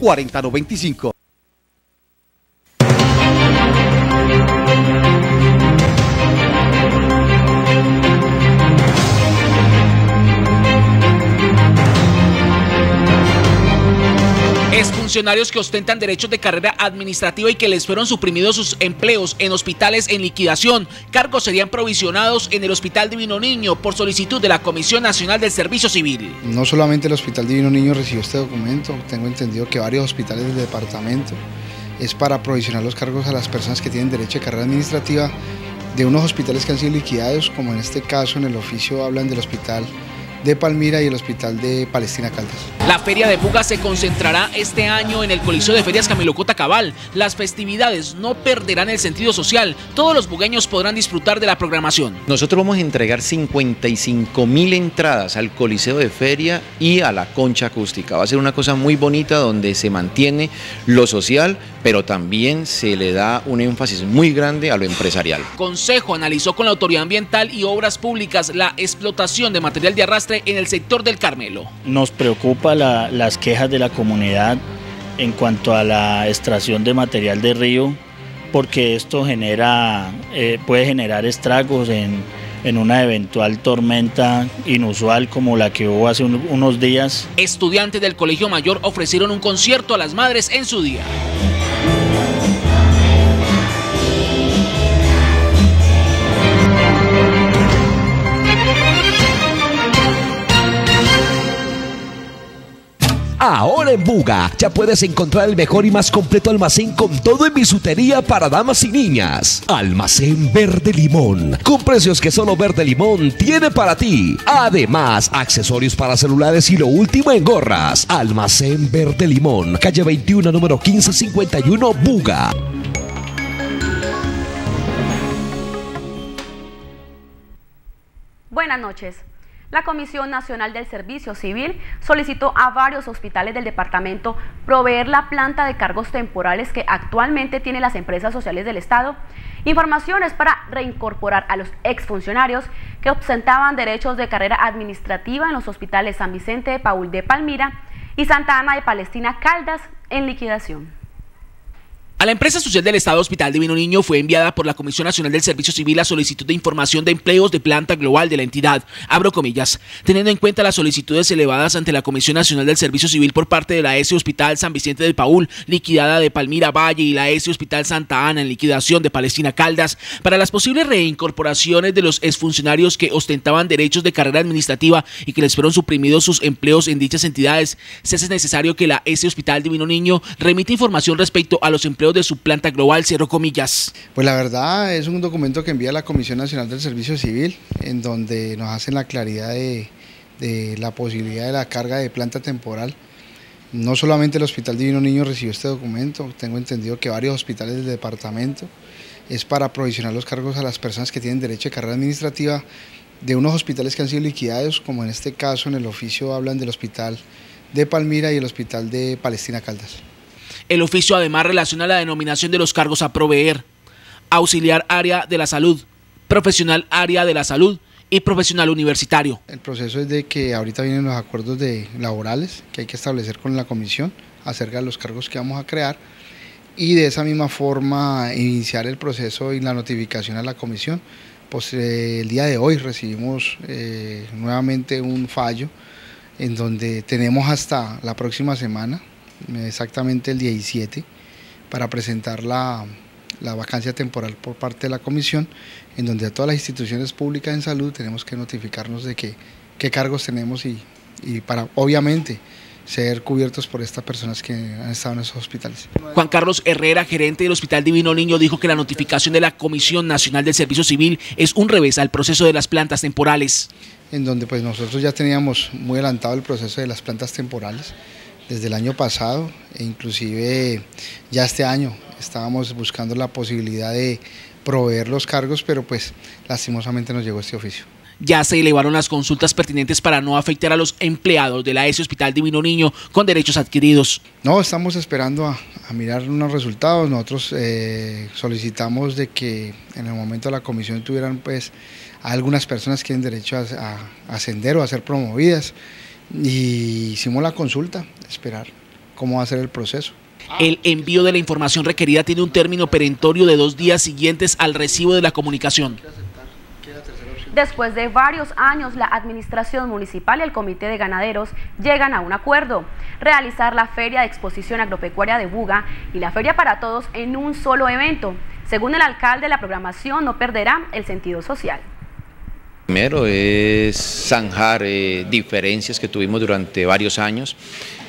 4095. Exfuncionarios que ostentan derechos de carrera administrativa y que les fueron suprimidos sus empleos en hospitales en liquidación. Cargos serían provisionados en el Hospital Divino Niño por solicitud de la Comisión Nacional del Servicio Civil. No solamente el Hospital Divino Niño recibió este documento, tengo entendido que varios hospitales del departamento es para provisionar los cargos a las personas que tienen derecho de carrera administrativa de unos hospitales que han sido liquidados, como en este caso en el oficio hablan del hospital de Palmira y el Hospital de Palestina Caldas. La Feria de Buga se concentrará este año en el Coliseo de Ferias Camilo Cota Cabal. Las festividades no perderán el sentido social. Todos los bugueños podrán disfrutar de la programación. Nosotros vamos a entregar 55 mil entradas al Coliseo de Feria y a la Concha Acústica. Va a ser una cosa muy bonita donde se mantiene lo social, pero también se le da un énfasis muy grande a lo empresarial. Consejo analizó con la Autoridad Ambiental y Obras Públicas la explotación de material de arrastre en el sector del Carmelo. Nos preocupa las quejas de la comunidad en cuanto a la extracción de material de río, porque esto genera, eh, puede generar estragos en, en una eventual tormenta inusual como la que hubo hace unos días. Estudiantes del Colegio Mayor ofrecieron un concierto a las madres en su día. Ahora en Buga ya puedes encontrar el mejor y más completo almacén con todo en bisutería para damas y niñas. Almacén Verde Limón, con precios que solo Verde Limón tiene para ti. Además, accesorios para celulares y lo último en gorras. Almacén Verde Limón, calle 21, número 1551, Buga. Buenas noches. La Comisión Nacional del Servicio Civil solicitó a varios hospitales del departamento proveer la planta de cargos temporales que actualmente tienen las empresas sociales del Estado, informaciones para reincorporar a los exfuncionarios que ostentaban derechos de carrera administrativa en los hospitales San Vicente de Paul de Palmira y Santa Ana de Palestina Caldas en liquidación. A la empresa social del Estado Hospital Divino Niño fue enviada por la Comisión Nacional del Servicio Civil la solicitud de información de empleos de planta global de la entidad, abro comillas, teniendo en cuenta las solicitudes elevadas ante la Comisión Nacional del Servicio Civil por parte de la S Hospital San Vicente del Paul, liquidada de Palmira Valle y la S Hospital Santa Ana en liquidación de Palestina Caldas, para las posibles reincorporaciones de los exfuncionarios que ostentaban derechos de carrera administrativa y que les fueron suprimidos sus empleos en dichas entidades, se hace necesario que la S Hospital Divino Niño remita información respecto a los empleos de su planta global, cierro comillas. Pues la verdad es un documento que envía la Comisión Nacional del Servicio Civil, en donde nos hacen la claridad de, la posibilidad de la carga de planta temporal. No solamente el Hospital Divino Niño recibió este documento, tengo entendido que varios hospitales del departamento es para provisionar los cargos a las personas que tienen derecho de carrera administrativa de unos hospitales que han sido liquidados, como en este caso en el oficio hablan del Hospital de Palmira y el Hospital de Palestina Caldas. El oficio además relaciona la denominación de los cargos a proveer, auxiliar área de la salud, profesional área de la salud y profesional universitario. El proceso es de que ahorita vienen los acuerdos de laborales que hay que establecer con la comisión acerca de los cargos que vamos a crear y de esa misma forma iniciar el proceso y la notificación a la comisión. Pues eh, el día de hoy recibimos eh, nuevamente un fallo en donde tenemos hasta la próxima semana exactamente el 17, para presentar la, vacancia temporal por parte de la comisión, en donde a todas las instituciones públicas en salud tenemos que notificarnos de qué cargos tenemos y, y para, obviamente, ser cubiertos por estas personas que han estado en esos hospitales. Juan Carlos Herrera, gerente del Hospital Divino Niño, dijo que la notificación de la Comisión Nacional del Servicio Civil es un revés al proceso de las plantas temporales. En donde pues nosotros ya teníamos muy adelantado el proceso de las plantas temporales desde el año pasado e inclusive ya este año estábamos buscando la posibilidad de proveer los cargos, pero pues lastimosamente nos llegó este oficio. Ya se elevaron las consultas pertinentes para no afectar a los empleados de la S Hospital Divino Niño con derechos adquiridos. No, estamos esperando a, mirar unos resultados. Nosotros eh, solicitamos de que en el momento de la comisión tuvieran pues algunas personas que tienen derecho a ascender o a ser promovidas y hicimos la consulta, esperar cómo va a ser el proceso. El envío de la información requerida tiene un término perentorio de dos días siguientes al recibo de la comunicación. Después de varios años, la Administración Municipal y el Comité de Ganaderos llegan a un acuerdo, realizar la Feria de Exposición Agropecuaria de Buga y la Feria para Todos en un solo evento. Según el alcalde, la programación no perderá el sentido social. Primero es zanjar eh, diferencias que tuvimos durante varios años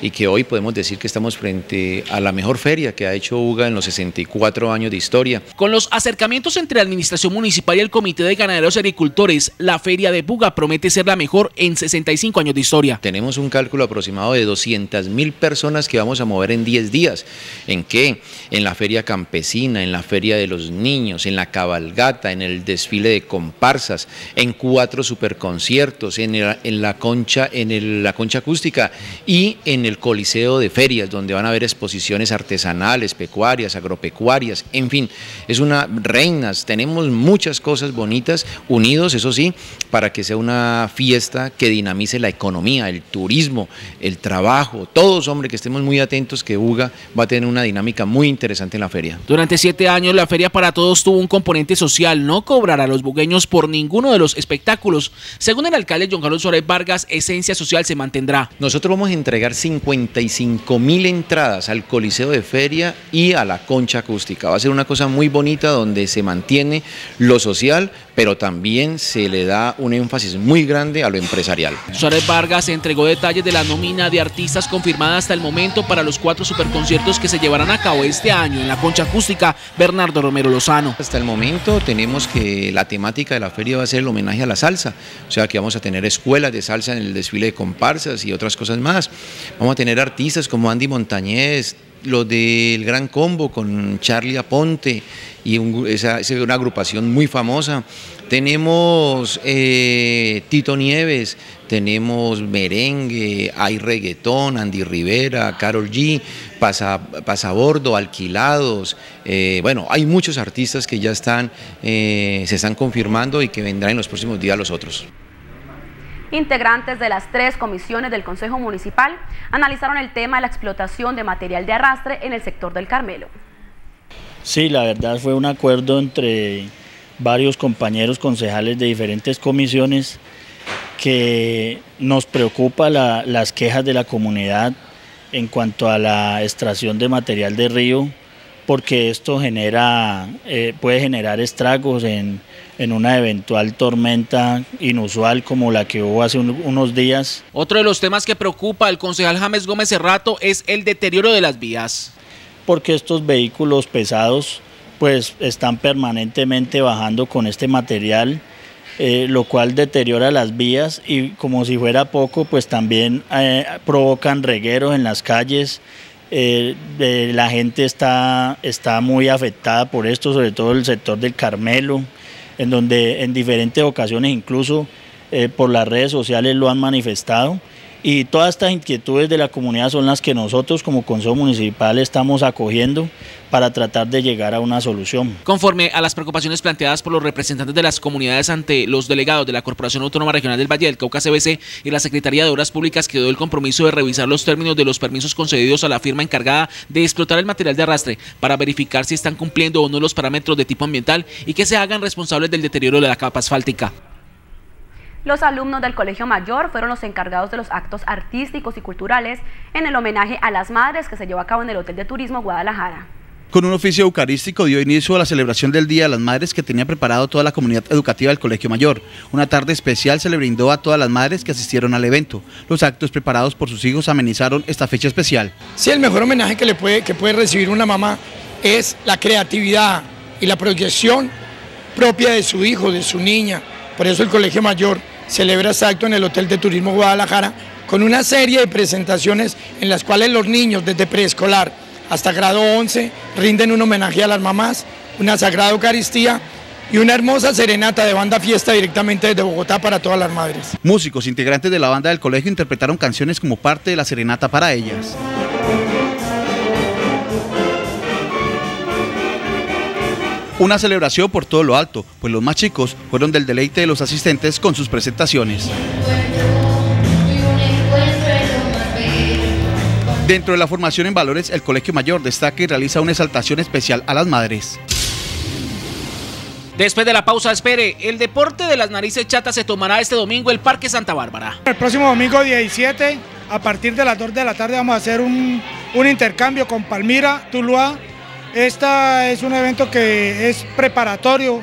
y que hoy podemos decir que estamos frente a la mejor feria que ha hecho UGA en los 64 años de historia. Con los acercamientos entre la Administración Municipal y el Comité de Ganaderos y Agricultores, la feria de Buga promete ser la mejor en 65 años de historia. Tenemos un cálculo aproximado de 200 mil personas que vamos a mover en 10 días. ¿En qué? En la feria campesina, en la feria de los niños, en la cabalgata, en el desfile de comparsas, en cuatro superconciertos, en, en la concha, en la concha acústica y en el Coliseo de Ferias, donde van a haber exposiciones artesanales, pecuarias, agropecuarias, en fin, es una reinas, tenemos muchas cosas bonitas unidos, eso sí, para que sea una fiesta que dinamice la economía, el turismo, el trabajo, todos, hombre, que estemos muy atentos que UGA va a tener una dinámica muy interesante en la feria. Durante siete años la Feria para Todos tuvo un componente social, no cobrar a los bugueños por ninguno de los espectáculos. Según el alcalde John Carlos Suárez Vargas, esencia social se mantendrá. Nosotros vamos a entregar 55 mil entradas al Coliseo de Feria y a la Concha Acústica. Va a ser una cosa muy bonita donde se mantiene lo social, pero también se le da un énfasis muy grande a lo empresarial. Suárez Vargas entregó detalles de la nómina de artistas confirmada hasta el momento para los cuatro superconciertos que se llevarán a cabo este año en la Concha Acústica Bernardo Romero Lozano. Hasta el momento tenemos que la temática de la feria va a ser el homenaje a la salsa, o sea que vamos a tener escuelas de salsa en el desfile de comparsas y otras cosas más. Vamos a tener artistas como Andy Montañez, lo del Gran Combo con Charlie Aponte y esa, es una agrupación muy famosa. Tenemos eh, Tito Nieves, tenemos merengue, hay reggaetón, Andy Rivera, Carol G, Pasabordo, Alquilados. Eh, bueno, hay muchos artistas que ya están, eh, se están confirmando y que vendrán en los próximos días los otros. Integrantes de las tres comisiones del Consejo Municipal analizaron el tema de la explotación de material de arrastre en el sector del Carmelo. Sí, la verdad fue un acuerdo entre varios compañeros concejales de diferentes comisiones que nos preocupa las quejas de la comunidad en cuanto a la extracción de material de río, porque esto genera, eh, puede generar estragos en, en una eventual tormenta inusual como la que hubo hace unos días. Otro de los temas que preocupa al concejal James Gómez Cerrato es el deterioro de las vías. Porque estos vehículos pesados pues están permanentemente bajando con este material, eh, lo cual deteriora las vías y como si fuera poco, pues también eh, provocan regueros en las calles. Eh, la gente está, está muy afectada por esto, sobre todo el sector del Carmelo en donde en diferentes ocasiones incluso por las redes sociales lo han manifestado. Y todas estas inquietudes de la comunidad son las que nosotros como Consejo Municipal estamos acogiendo para tratar de llegar a una solución. Conforme a las preocupaciones planteadas por los representantes de las comunidades ante los delegados de la Corporación Autónoma Regional del Valle del Cauca CBC y la Secretaría de Obras Públicas quedó el compromiso de revisar los términos de los permisos concedidos a la firma encargada de explotar el material de arrastre para verificar si están cumpliendo o no los parámetros de tipo ambiental y que se hagan responsables del deterioro de la capa asfáltica. Los alumnos del Colegio Mayor fueron los encargados de los actos artísticos y culturales en el homenaje a las madres que se llevó a cabo en el Hotel de Turismo Guadalajara. Con un oficio eucarístico dio inicio a la celebración del Día de las Madres que tenía preparado toda la comunidad educativa del Colegio Mayor. Una tarde especial se le brindó a todas las madres que asistieron al evento. Los actos preparados por sus hijos amenizaron esta fecha especial. Sí, el mejor homenaje que, le puede, que puede recibir una mamá es la creatividad y la proyección propia de su hijo, de su niña. Por eso el Colegio Mayor celebra este acto en el Hotel de Turismo Guadalajara con una serie de presentaciones en las cuales los niños desde preescolar hasta grado 11 rinden un homenaje a las mamás, una sagrada Eucaristía y una hermosa serenata de banda fiesta directamente desde Bogotá para todas las madres. Músicos integrantes de la banda del colegio interpretaron canciones como parte de la serenata para ellas. Una celebración por todo lo alto, pues los más chicos fueron del deleite de los asistentes con sus presentaciones. Dentro de la formación en valores, el Colegio Mayor destaca y realiza una exaltación especial a las madres. Después de la pausa, espere, el deporte de las narices chatas se tomará este domingo el Parque Santa Bárbara. El próximo domingo 17, a partir de las 2 de la tarde, vamos a hacer un, un intercambio con Palmira, Tuluá. Este es un evento que es preparatorio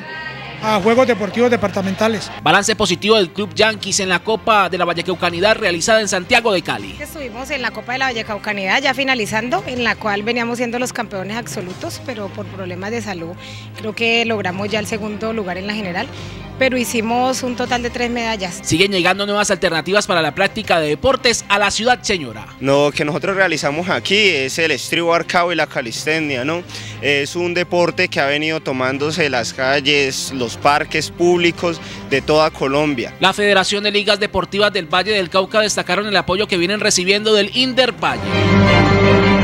a Juegos Deportivos Departamentales. Balance positivo del Club Yankees en la Copa de la Vallecaucanidad realizada en Santiago de Cali. Estuvimos en la Copa de la Vallecaucanidad ya finalizando, en la cual veníamos siendo los campeones absolutos, pero por problemas de salud creo que logramos ya el segundo lugar en la general pero hicimos un total de tres medallas. Siguen llegando nuevas alternativas para la práctica de deportes a la ciudad señora. Lo que nosotros realizamos aquí es el estribo arcado y la calistenia, ¿no? Es un deporte que ha venido tomándose las calles, los parques públicos de toda Colombia. La Federación de Ligas Deportivas del Valle del Cauca destacaron el apoyo que vienen recibiendo del Inder Valle.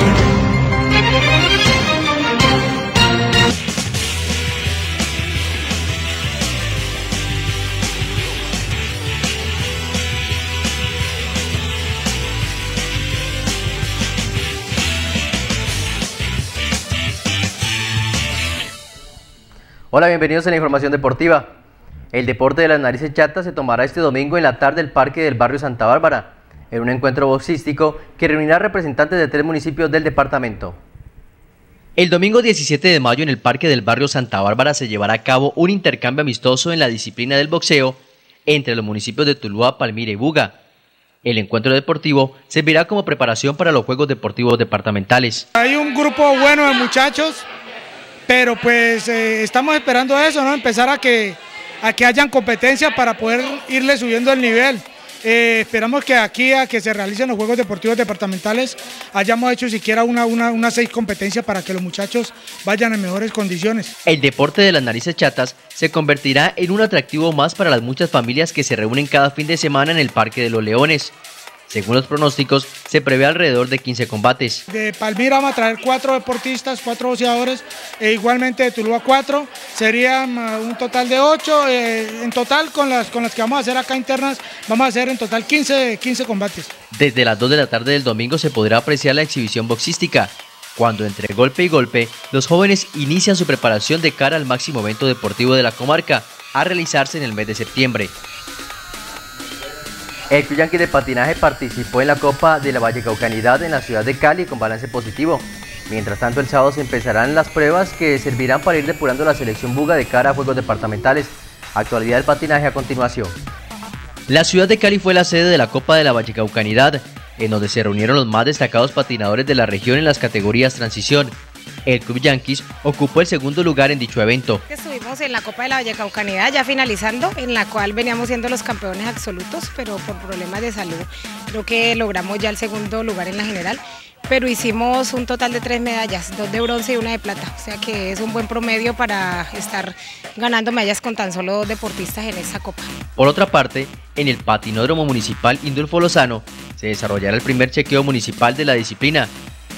Hola, bienvenidos a la información deportiva. El deporte de las narices chatas se tomará este domingo en la tarde del Parque del Barrio Santa Bárbara, en un encuentro boxístico que reunirá representantes de tres municipios del departamento. El domingo 17 de mayo en el Parque del Barrio Santa Bárbara se llevará a cabo un intercambio amistoso en la disciplina del boxeo entre los municipios de Tuluá, Palmira y Buga. El encuentro deportivo servirá como preparación para los Juegos Deportivos Departamentales. Hay un grupo bueno de muchachos pero pues eh, estamos esperando eso, ¿no? Empezar a que, a que hayan competencia para poder irle subiendo el nivel. Eh, esperamos que aquí a que se realicen los Juegos Deportivos Departamentales hayamos hecho siquiera una, seis competencias para que los muchachos vayan en mejores condiciones. El deporte de las narices chatas se convertirá en un atractivo más para las muchas familias que se reúnen cada fin de semana en el Parque de los Leones. Según los pronósticos, se prevé alrededor de 15 combates. De Palmira vamos a traer cuatro deportistas, cuatro boxeadores, e igualmente de Tuluá cuatro, serían uh, un total de ocho. Eh, en total, con las, con las que vamos a hacer acá internas, vamos a hacer en total 15, 15 combates. Desde las 2 de la tarde del domingo se podrá apreciar la exhibición boxística, cuando entre golpe y golpe, los jóvenes inician su preparación de cara al máximo evento deportivo de la comarca, a realizarse en el mes de septiembre. El Club Yankee de Patinaje participó en la Copa de la Vallecaucanidad en la ciudad de Cali con balance positivo. Mientras tanto, el sábado se empezarán las pruebas que servirán para ir depurando la selección buga de cara a juegos departamentales. Actualidad del patinaje a continuación. La ciudad de Cali fue la sede de la Copa de la Vallecaucanidad, en donde se reunieron los más destacados patinadores de la región en las categorías transición, el Club Yankees ocupó el segundo lugar en dicho evento. Estuvimos en la Copa de la Vallecaucanidad ya finalizando, en la cual veníamos siendo los campeones absolutos, pero por problemas de salud creo que logramos ya el segundo lugar en la general pero hicimos un total de tres medallas, dos de bronce y una de plata, o sea que es un buen promedio para estar ganando medallas con tan solo dos deportistas en esa copa. Por otra parte, en el patinódromo municipal Indulfo Lozano se desarrollará el primer chequeo municipal de la disciplina,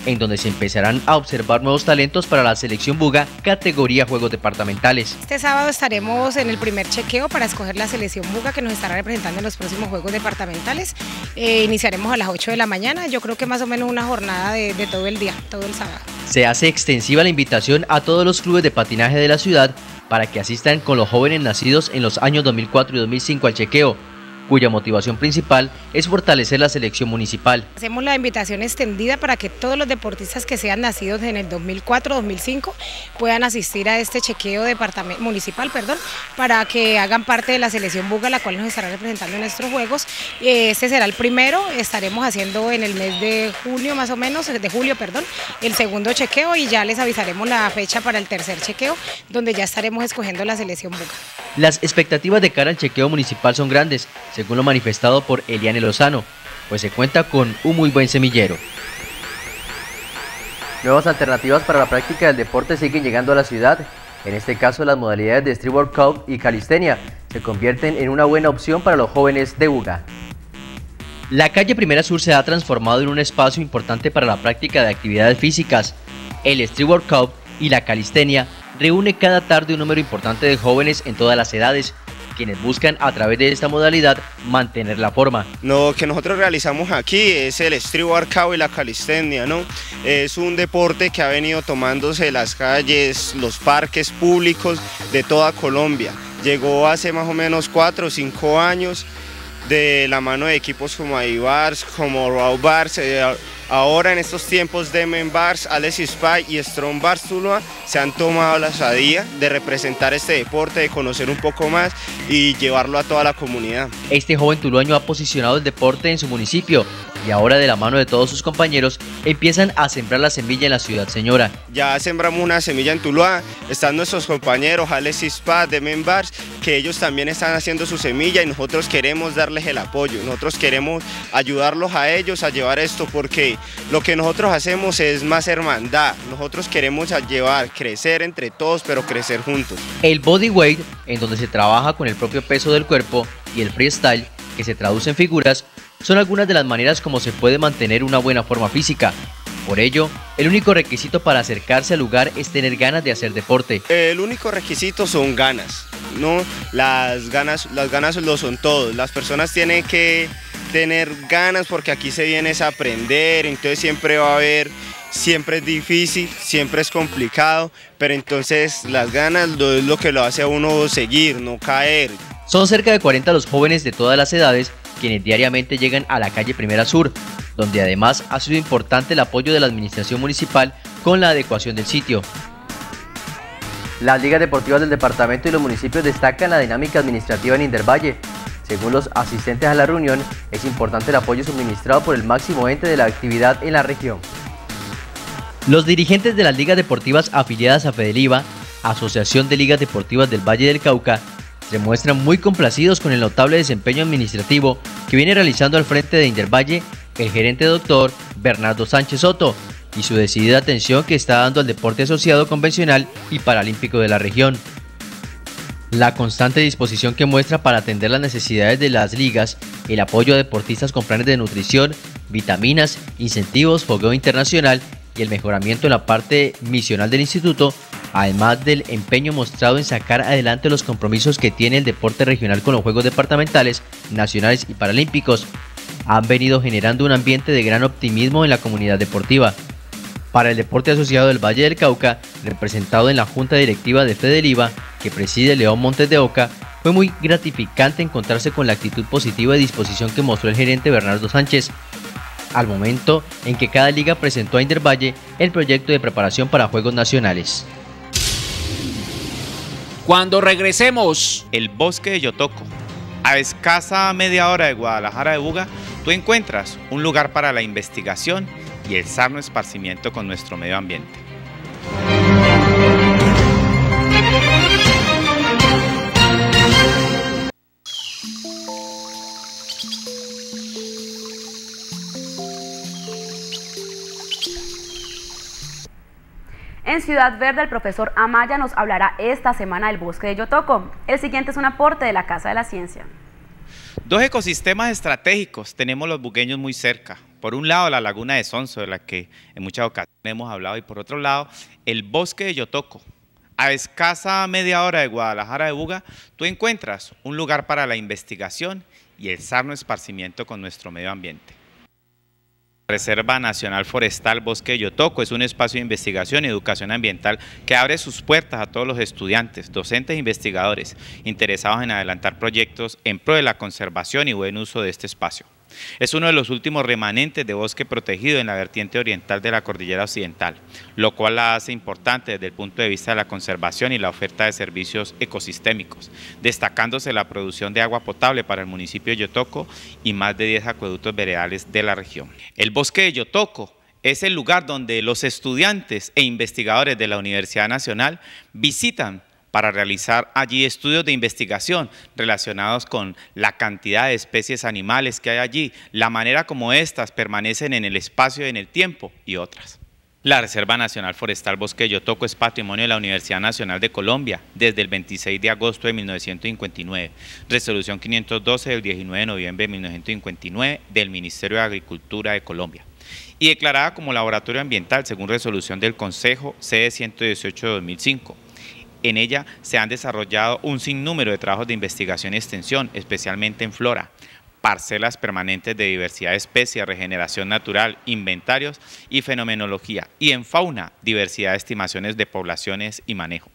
en donde se empezarán a observar nuevos talentos para la selección Buga categoría Juegos Departamentales. Este sábado estaremos en el primer chequeo para escoger la selección Buga que nos estará representando en los próximos Juegos Departamentales. Eh, iniciaremos a las 8 de la mañana, yo creo que más o menos una jornada de, de todo el día, todo el sábado. Se hace extensiva la invitación a todos los clubes de patinaje de la ciudad para que asistan con los jóvenes nacidos en los años 2004 y 2005 al chequeo cuya motivación principal es fortalecer la selección municipal. Hacemos la invitación extendida para que todos los deportistas que sean nacidos en el 2004-2005 puedan asistir a este chequeo municipal perdón, para que hagan parte de la selección Buga, la cual nos estará representando en nuestros juegos. Este será el primero, estaremos haciendo en el mes de junio más o menos, de julio, perdón, el segundo chequeo y ya les avisaremos la fecha para el tercer chequeo, donde ya estaremos escogiendo la selección Buga. Las expectativas de cara al chequeo municipal son grandes, según lo manifestado por Eliane Lozano, pues se cuenta con un muy buen semillero. Nuevas alternativas para la práctica del deporte siguen llegando a la ciudad. En este caso, las modalidades de Street Workout y Calistenia se convierten en una buena opción para los jóvenes de Buga. La calle Primera Sur se ha transformado en un espacio importante para la práctica de actividades físicas. El Street Workout y la Calistenia reúne cada tarde un número importante de jóvenes en todas las edades quienes buscan a través de esta modalidad mantener la forma. Lo que nosotros realizamos aquí es el estribo arcado y la calistenia, ¿no? Es un deporte que ha venido tomándose las calles, los parques públicos de toda Colombia. Llegó hace más o menos cuatro o cinco años de la mano de equipos como Aibars, como Raw Bars, eh, ahora en estos tiempos de Men Bars, Alexis Spy y Strong Bars Tuluá se han tomado la sadía de representar este deporte, de conocer un poco más y llevarlo a toda la comunidad. Este joven tulueño ha posicionado el deporte en su municipio y ahora de la mano de todos sus compañeros empiezan a sembrar la semilla en la ciudad señora. Ya sembramos una semilla en Tuluá, están nuestros compañeros Alexis Paz de Membars, que ellos también están haciendo su semilla y nosotros queremos darles el apoyo, nosotros queremos ayudarlos a ellos a llevar esto porque lo que nosotros hacemos es más hermandad, nosotros queremos llevar, crecer entre todos pero crecer juntos. El bodyweight, en donde se trabaja con el propio peso del cuerpo, y el freestyle, que se traduce en figuras, son algunas de las maneras como se puede mantener una buena forma física. Por ello, el único requisito para acercarse al lugar es tener ganas de hacer deporte. El único requisito son ganas, ¿no? Las ganas, las ganas lo son todos. Las personas tienen que tener ganas porque aquí se viene a aprender, entonces siempre va a haber, siempre es difícil, siempre es complicado, pero entonces las ganas es lo que lo hace a uno seguir, no caer. Son cerca de 40 los jóvenes de todas las edades quienes diariamente llegan a la calle Primera Sur, donde además ha sido importante el apoyo de la administración municipal con la adecuación del sitio. Las ligas deportivas del departamento y los municipios destacan la dinámica administrativa en Indervalle. Según los asistentes a la reunión, es importante el apoyo suministrado por el máximo ente de la actividad en la región. Los dirigentes de las ligas deportivas afiliadas a Fedeliva, Asociación de Ligas Deportivas del Valle del Cauca, se muestran muy complacidos con el notable desempeño administrativo que viene realizando al frente de Indervalle el gerente doctor Bernardo Sánchez Soto y su decidida atención que está dando al deporte asociado convencional y paralímpico de la región. La constante disposición que muestra para atender las necesidades de las ligas, el apoyo a deportistas con planes de nutrición, vitaminas, incentivos, fogueo internacional y el mejoramiento en la parte misional del instituto además del empeño mostrado en sacar adelante los compromisos que tiene el deporte regional con los Juegos Departamentales, Nacionales y Paralímpicos, han venido generando un ambiente de gran optimismo en la comunidad deportiva. Para el deporte asociado del Valle del Cauca, representado en la Junta Directiva de Federiva, que preside León Montes de Oca, fue muy gratificante encontrarse con la actitud positiva y disposición que mostró el gerente Bernardo Sánchez, al momento en que cada liga presentó a Indervalle el proyecto de preparación para Juegos Nacionales. Cuando regresemos. El bosque de Yotoco. A escasa media hora de Guadalajara de Buga, tú encuentras un lugar para la investigación y el sano esparcimiento con nuestro medio ambiente. Ciudad Verde, el profesor Amaya nos hablará esta semana del bosque de Yotoco. El siguiente es un aporte de la Casa de la Ciencia. Dos ecosistemas estratégicos tenemos los buqueños muy cerca. Por un lado, la laguna de Sonso, de la que en muchas ocasiones hemos hablado, y por otro lado, el bosque de Yotoco. A escasa media hora de Guadalajara de Buga, tú encuentras un lugar para la investigación y el sano esparcimiento con nuestro medio ambiente. Reserva Nacional Forestal Bosque Yotoco es un espacio de investigación y educación ambiental que abre sus puertas a todos los estudiantes, docentes e investigadores interesados en adelantar proyectos en pro de la conservación y buen uso de este espacio. Es uno de los últimos remanentes de bosque protegido en la vertiente oriental de la cordillera occidental, lo cual la hace importante desde el punto de vista de la conservación y la oferta de servicios ecosistémicos, destacándose la producción de agua potable para el municipio de Yotoco y más de 10 acueductos veredales de la región. El bosque de Yotoco es el lugar donde los estudiantes e investigadores de la Universidad Nacional visitan para realizar allí estudios de investigación relacionados con la cantidad de especies animales que hay allí, la manera como éstas permanecen en el espacio y en el tiempo y otras. La Reserva Nacional Forestal Bosque Yotoco es patrimonio de la Universidad Nacional de Colombia desde el 26 de agosto de 1959, resolución 512 del 19 de noviembre de 1959 del Ministerio de Agricultura de Colombia y declarada como laboratorio ambiental según resolución del Consejo CD 118 de 2005 En ella se han desarrollado un sinnúmero de trabajos de investigación y extensión, especialmente en flora, parcelas permanentes de diversidad de especies, regeneración natural, inventarios y fenomenología, y en fauna, diversidad de estimaciones de poblaciones y manejo.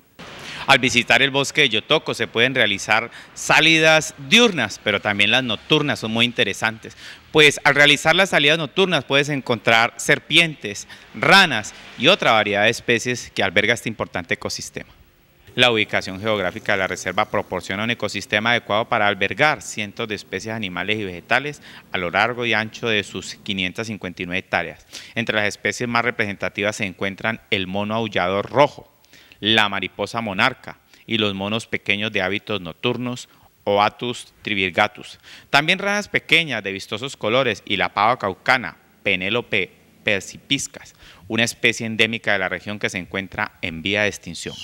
Al visitar el bosque de Yotoco se pueden realizar salidas diurnas, pero también las nocturnas son muy interesantes. Pues al realizar las salidas nocturnas puedes encontrar serpientes, ranas y otra variedad de especies que alberga este importante ecosistema. La ubicación geográfica de la reserva proporciona un ecosistema adecuado para albergar cientos de especies animales y vegetales a lo largo y ancho de sus 559 hectáreas. Entre las especies más representativas se encuentran el mono aullador rojo, la mariposa monarca y los monos pequeños de hábitos nocturnos, Oatus trivirgatus. También ranas pequeñas de vistosos colores y la pava caucana, Penélope persipiscas, una especie endémica de la región que se encuentra en vía de extinción.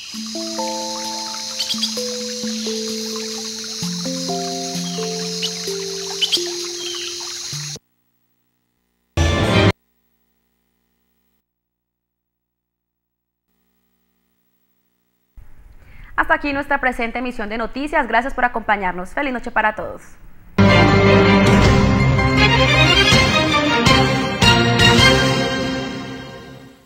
Hasta aquí nuestra presente emisión de noticias. Gracias por acompañarnos. Feliz noche para todos.